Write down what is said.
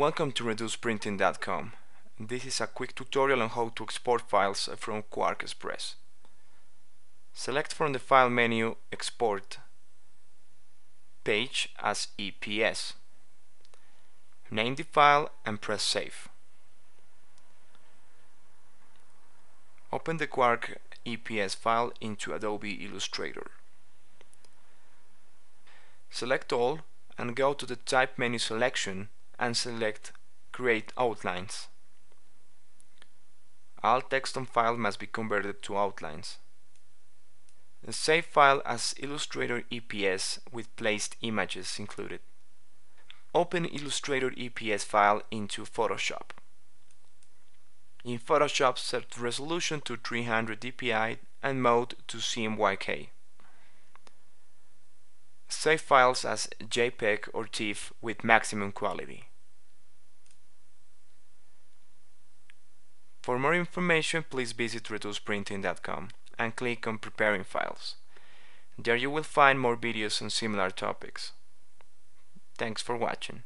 Welcome to ReducedPrinting.com. This is a quick tutorial on how to export files from QuarkXPress. Select from the File menu Export page as EPS. Name the file and press Save. Open the Quark EPS file into Adobe Illustrator. Select all and go to the Type menu selection and select Create Outlines. All text on file must be converted to outlines. Save file as Illustrator EPS with placed images included. Open Illustrator EPS file into Photoshop. In Photoshop, set resolution to 300 dpi and mode to CMYK. Save files as JPEG or TIFF with maximum quality. For more information, please visit reducedprinting.com and click on Preparing Files. There you will find more videos on similar topics. Thanks for watching.